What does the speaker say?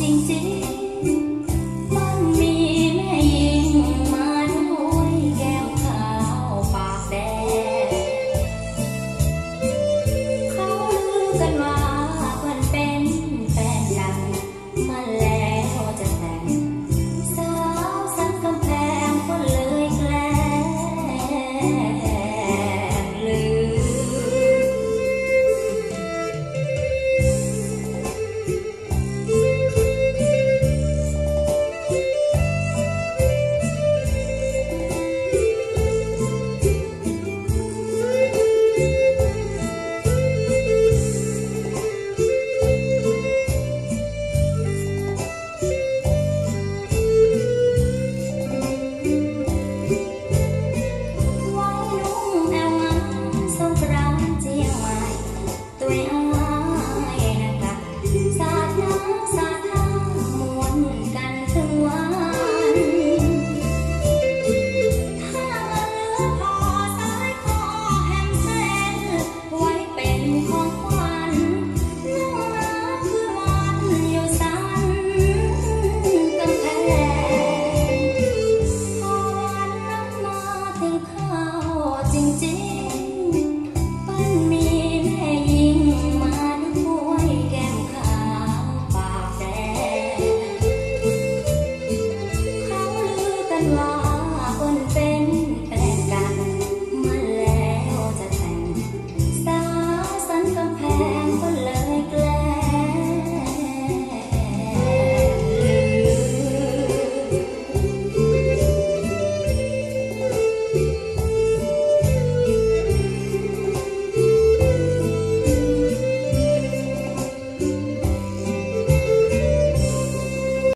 Assim, sincero.